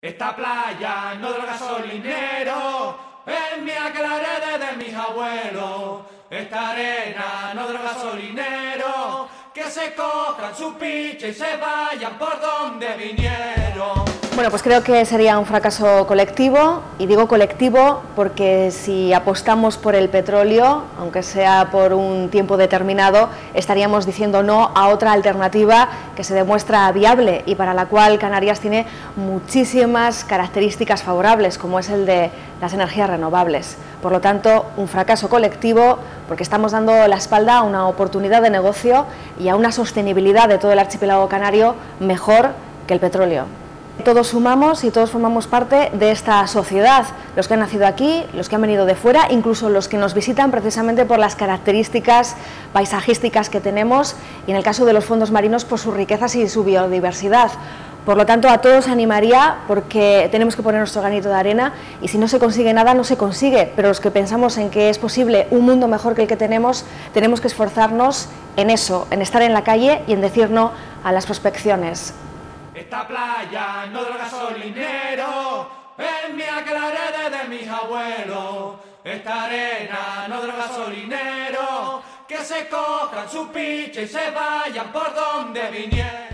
Esta playa no del gasolinero, es mía que la de mis abuelos. Esta arena no del gasolinero, que se cojan su piche y se vayan por donde vinieron. Bueno, pues creo que sería un fracaso colectivo, y digo colectivo porque si apostamos por el petróleo, aunque sea por un tiempo determinado, estaríamos diciendo no a otra alternativa que se demuestra viable y para la cual Canarias tiene muchísimas características favorables, como es el de las energías renovables. Por lo tanto, un fracaso colectivo porque estamos dando la espalda a una oportunidad de negocio y a una sostenibilidad de todo el archipiélago canario mejor que el petróleo. Todos sumamos y todos formamos parte de esta sociedad, los que han nacido aquí, los que han venido de fuera, incluso los que nos visitan precisamente por las características paisajísticas que tenemos y en el caso de los fondos marinos por sus riquezas y su biodiversidad. Por lo tanto, a todos animaría porque tenemos que poner nuestro granito de arena y si no se consigue nada, no se consigue, pero los que pensamos en que es posible un mundo mejor que el que tenemos, tenemos que esforzarnos en eso, en estar en la calle y en decir no a las prospecciones. Esta playa no del gasolinero, es la heredé de mis abuelos. Esta arena no del gasolinero, que se cojan su piche y se vayan por donde vinieron.